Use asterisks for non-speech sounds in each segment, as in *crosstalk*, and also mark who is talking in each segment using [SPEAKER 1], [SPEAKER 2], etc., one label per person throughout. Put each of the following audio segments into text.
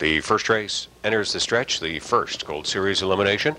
[SPEAKER 1] The first race enters the stretch, the first Gold Series elimination.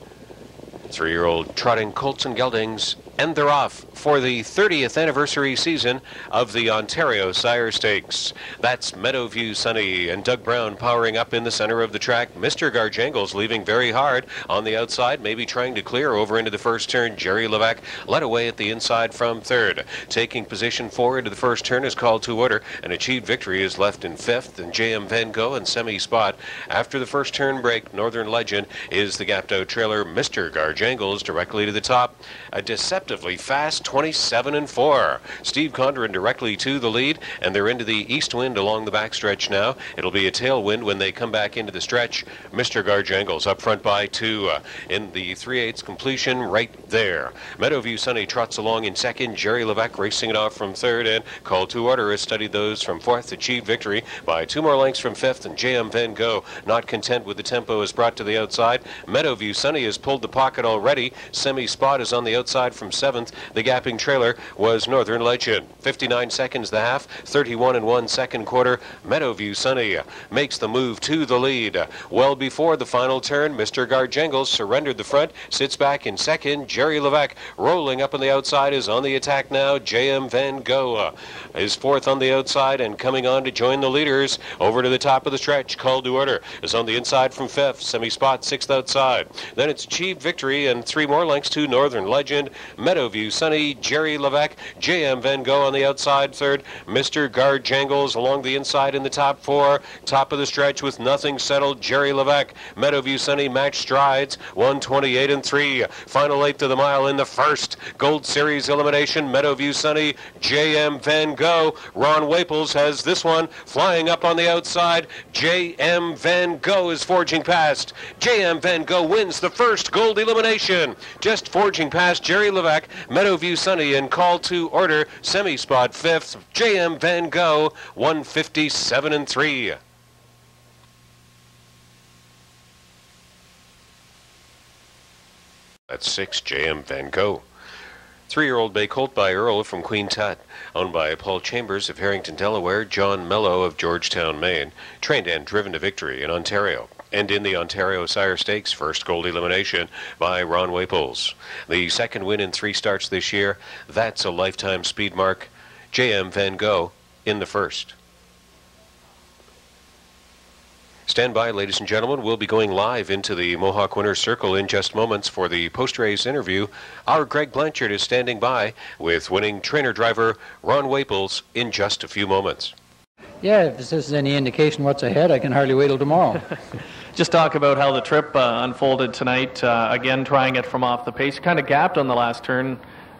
[SPEAKER 1] Three year old trotting colts and geldings, and they're off for the 30th anniversary season of the Ontario Sire Stakes. That's Meadowview Sunny and Doug Brown powering up in the center of the track. Mr. Garjangles leaving very hard on the outside, maybe trying to clear over into the first turn. Jerry Levac led away at the inside from third. Taking position forward to the first turn is called to order. An achieved victory is left in fifth, and JM Van Gogh and semi spot. After the first turn break, Northern Legend is the gapped out trailer. Mr. Garjangles Jangles directly to the top. A deceptively fast 27 and 4. Steve Condren directly to the lead, and they're into the east wind along the backstretch now. It'll be a tailwind when they come back into the stretch. Mr. Garjangles up front by two uh, in the 3 8 completion right there. Meadowview Sunny trots along in second. Jerry Levesque racing it off from third, and Call to Order has studied those from fourth. Achieved victory by two more lengths from fifth, and JM Van Gogh not content with the tempo is brought to the outside. Meadowview Sunny has pulled the pocket already. Semi Spot is on the outside from seventh. The gapping trailer was Northern Legend. 59 seconds the half, 31 and 1 second quarter. Meadowview Sunny makes the move to the lead. Well before the final turn, Mr. Garjangles surrendered the front, sits back in second. Jerry Levac rolling up on the outside is on the attack now. J.M. Van Gogh is fourth on the outside and coming on to join the leaders. Over to the top of the stretch. Call to order is on the inside from fifth. Semi spot sixth outside. Then it's achieved victory and three more lengths to Northern Legend, Meadowview Sunny, Jerry Levac, J.M. Van Gogh on the outside third, Mr. Guard Jangles along the inside in the top four, top of the stretch with nothing settled, Jerry Levac, Meadowview Sunny match strides, 128 and 3, final eighth of the mile in the first Gold Series elimination, Meadowview Sunny, J.M. Van Gogh, Ron Waples has this one flying up on the outside, J.M. Van Gogh is forging past, J.M. Van Gogh wins the first Gold elimination. Just forging past Jerry Levac, Meadowview Sunny, and call to order semi spot fifth. J.M. Van Gogh, 157 and 3. That's six, J.M. Van Gogh. Three-year-old bay colt by Earl from Queen Tut, owned by Paul Chambers of Harrington, Delaware, John Mello of Georgetown, Maine, trained and driven to victory in Ontario and in the Ontario Sire Stakes first gold elimination by Ron Waples. The second win in three starts this year, that's a lifetime speed mark. J.M. Van Gogh in the first. Stand by, ladies and gentlemen. We'll be going live into the Mohawk Winner's Circle in just moments for the post-race interview. Our Greg Blanchard is standing by with winning trainer driver Ron Waples in just a few moments.
[SPEAKER 2] Yeah, if this is any indication what's ahead, I can hardly wait till tomorrow. *laughs*
[SPEAKER 3] Just talk about how the trip uh, unfolded tonight. Uh, again, trying it from off the pace. You kind of gapped on the last turn.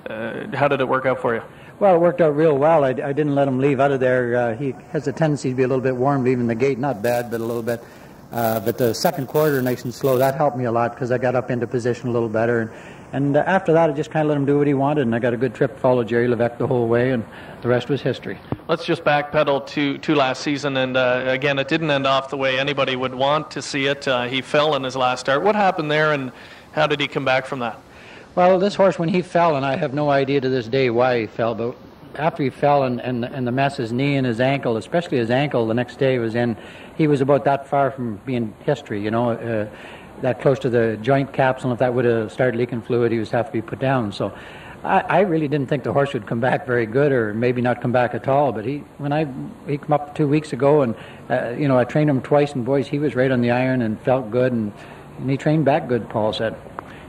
[SPEAKER 3] Uh, how did it work out for you?
[SPEAKER 2] Well, it worked out real well. I, I didn't let him leave out of there. Uh, he has a tendency to be a little bit warm leaving the gate. Not bad, but a little bit. Uh, but the second quarter, nice and slow, that helped me a lot because I got up into position a little better. And, and uh, after that, I just kind of let him do what he wanted, and I got a good trip, followed Jerry Levesque the whole way, and the rest was history.
[SPEAKER 3] Let's just backpedal to, to last season, and uh, again, it didn't end off the way anybody would want to see it. Uh, he fell in his last start. What happened there, and how did he come back from that?
[SPEAKER 2] Well, this horse, when he fell, and I have no idea to this day why he fell, but after he fell and, and, and the mess his knee and his ankle, especially his ankle, the next day was in, he was about that far from being history, you know, uh, that close to the joint capsule. If that would have started leaking fluid, he would have to be put down. So I, I really didn't think the horse would come back very good, or maybe not come back at all. But he, when I he came up two weeks ago, and uh, you know I trained him twice, and boys, he was right on the iron and felt good, and, and he trained back good. Paul said.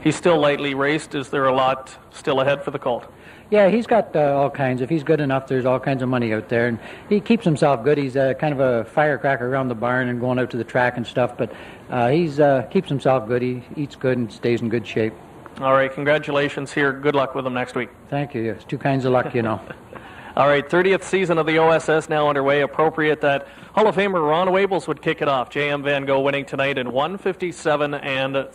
[SPEAKER 3] He's still lightly raced. Is there a lot still ahead for the colt?
[SPEAKER 2] Yeah, he's got uh, all kinds. If he's good enough, there's all kinds of money out there, and he keeps himself good. He's uh, kind of a firecracker around the barn and going out to the track and stuff. But uh, he's uh, keeps himself good. He eats good and stays in good shape.
[SPEAKER 3] All right, congratulations here. Good luck with him next week.
[SPEAKER 2] Thank you. It's two kinds of luck, you know. *laughs* *laughs*
[SPEAKER 3] all right, 30th season of the OSS now underway. Appropriate that Hall of Famer Ron Waples would kick it off. J.M. Van Gogh winning tonight in 157 and